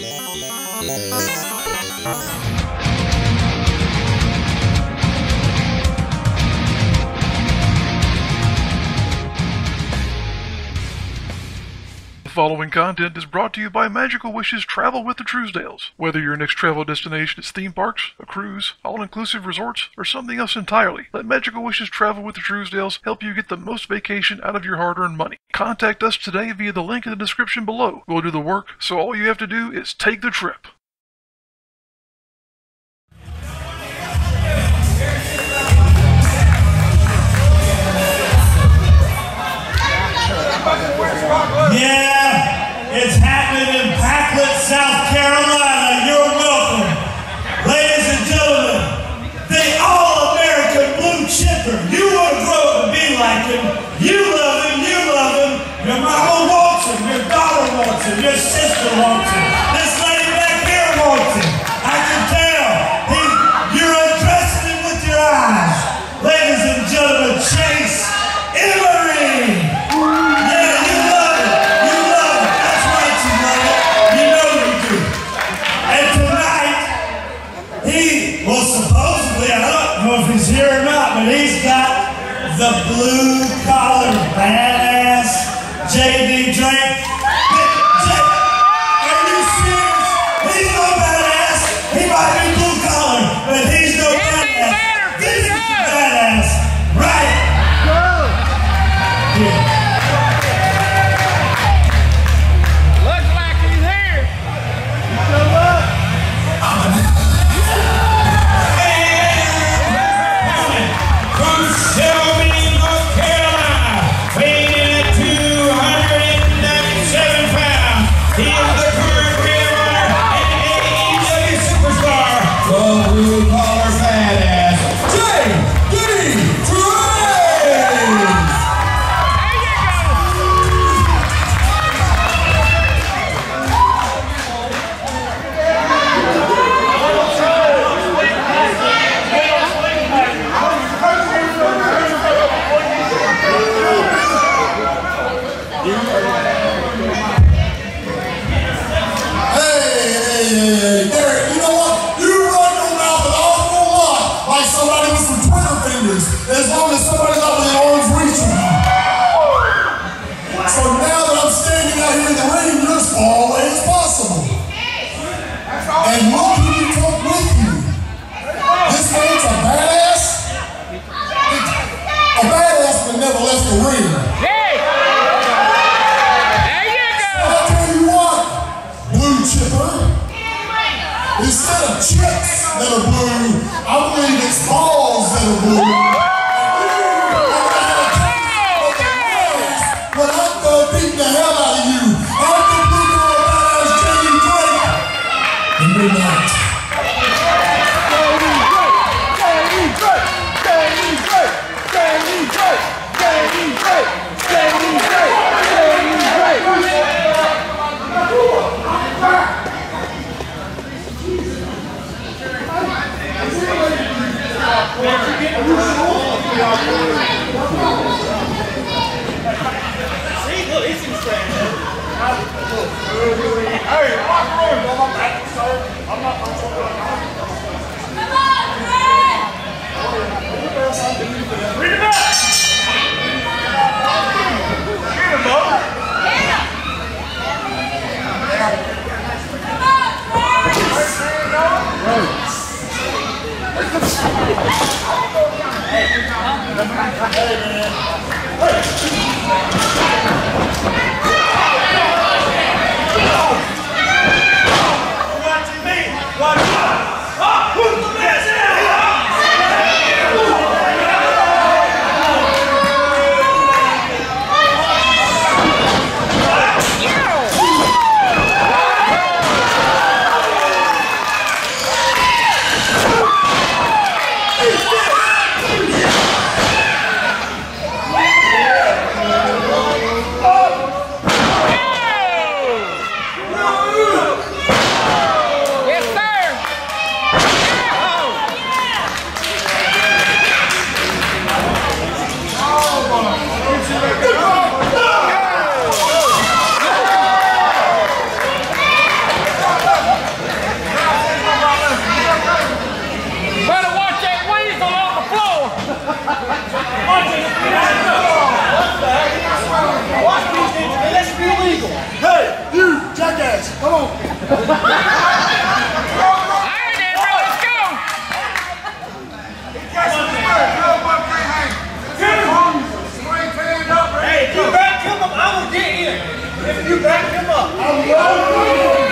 The following content is brought to you by Magical Wishes Travel with the Truesdales. Whether your next travel destination is theme parks, a cruise, all-inclusive resorts, or something else entirely, let Magical Wishes Travel with the Truesdales help you get the most vacation out of your hard-earned money. Contact us today via the link in the description below. We'll do the work, so all you have to do is take the trip. Yeah, South Carolina. You're welcome. Ladies and gentlemen, the all-American blue chipper. You want to grow up and be like him. You love him, you love him. Your mama wants him, your daughter wants him, your sister wants him. Instead of chips that are blue, I believe it's balls that are blue. Get in. If you back him up, I'm will.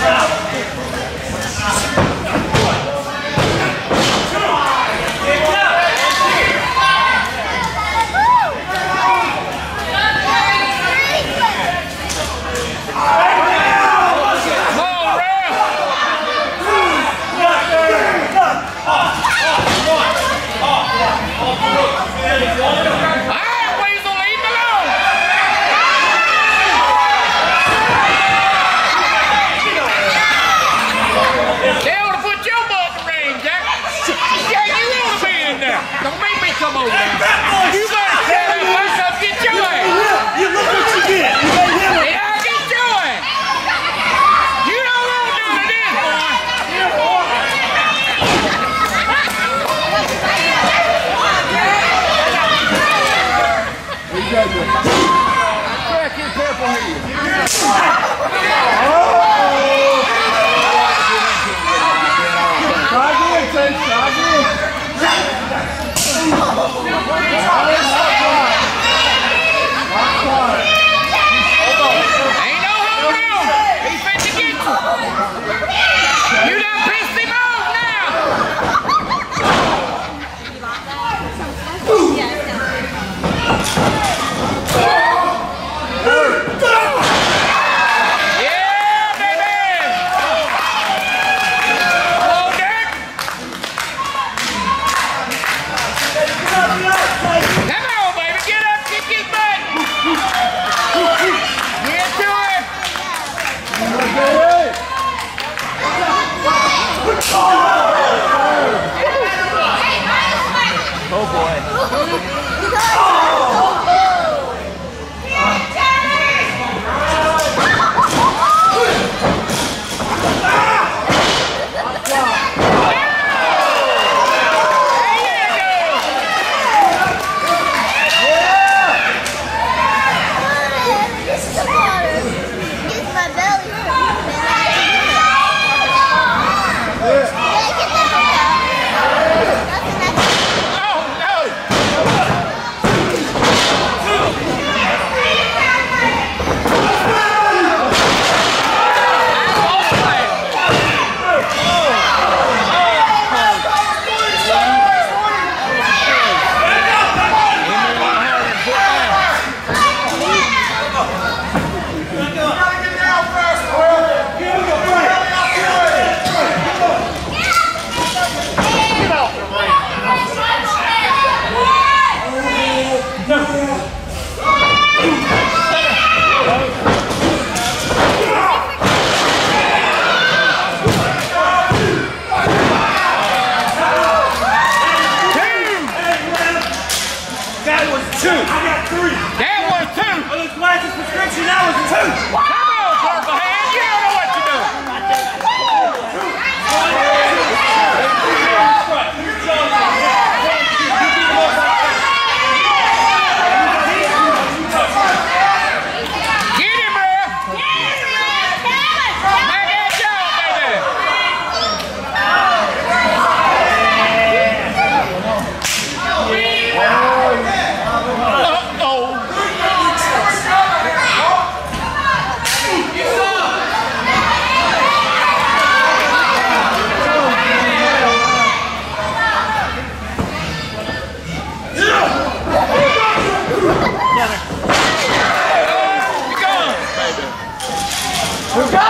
Stop! Let's go!